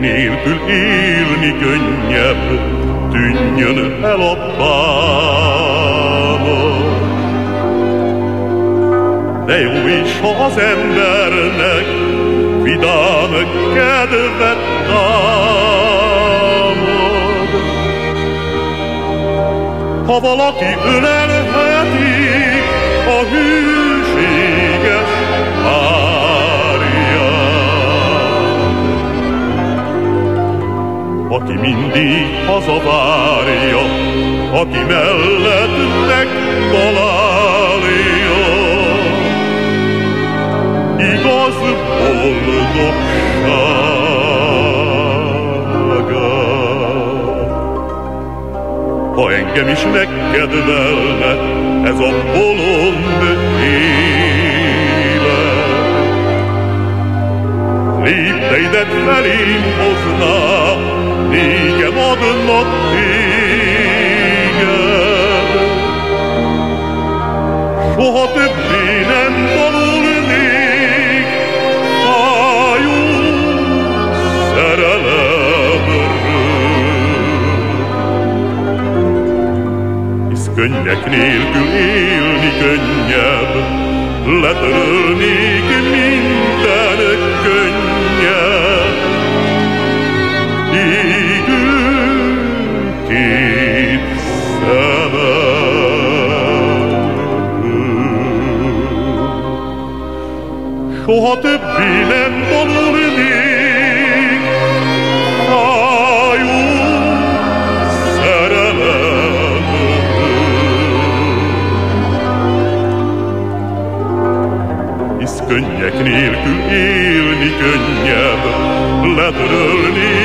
nélkül élni könnyebb, tűnjön el a bánat. De jó is, ha az embernek vidám kedvet támad. Ha valaki ölelheti a hűséges aki mindig hazavárja, aki mellett megtalálja. Igaz boldogsága. Ha engem is megkedvelne ez a bolond élet, lépteidet felém hozná, Adnak téged. Soha többé nem tanulnék könnyek nélkül élni könnyebb, letörölnék minden soha többé nem tanulnék fájó szerelemről. Hisz könnyek nélkül élni könnyebb, könnyebb.